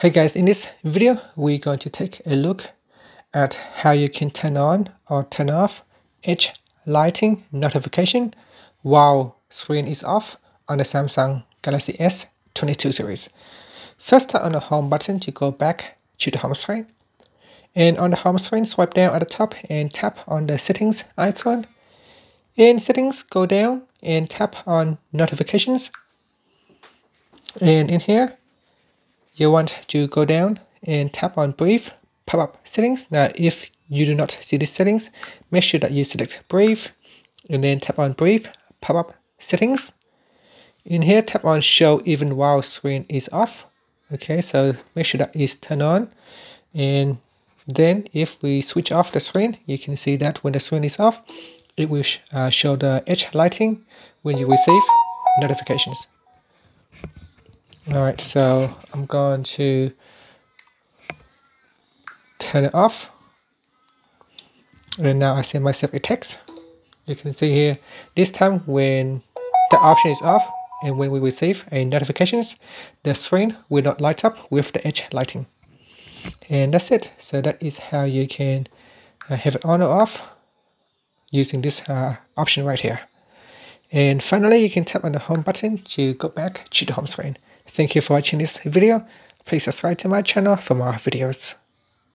Hey guys, in this video, we're going to take a look at how you can turn on or turn off edge lighting notification while screen is off on the Samsung Galaxy S22 series. First on the home button to go back to the home screen. And on the home screen, swipe down at the top and tap on the settings icon. In settings, go down and tap on notifications. And in here, you want to go down and tap on brief pop-up settings. Now, if you do not see these settings, make sure that you select brief and then tap on brief pop-up settings. In here, tap on show even while screen is off. Okay, so make sure that is turned on. And then if we switch off the screen, you can see that when the screen is off, it will uh, show the edge lighting when you receive notifications. Alright, so I'm going to turn it off. And now I send myself a text. You can see here, this time when the option is off and when we receive a notifications, the screen will not light up with the edge lighting. And that's it. So that is how you can uh, have it on or off using this uh, option right here. And finally, you can tap on the home button to go back to the home screen. Thank you for watching this video. Please subscribe to my channel for more videos.